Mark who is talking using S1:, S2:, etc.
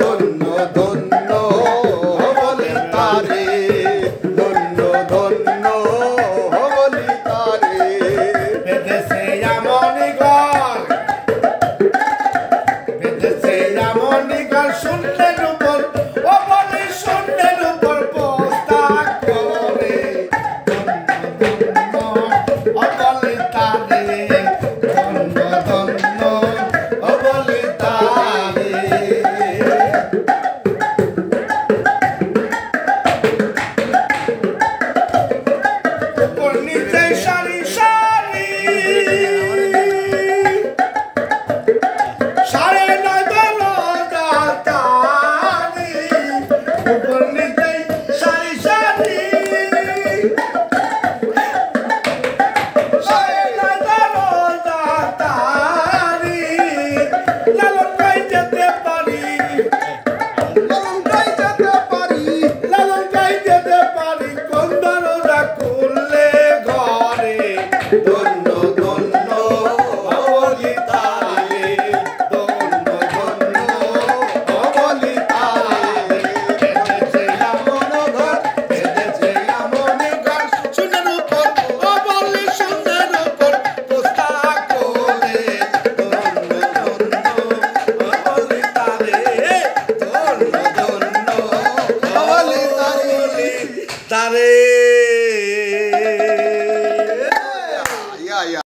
S1: ধন্য ধন্য তারে।
S2: Hallelujah.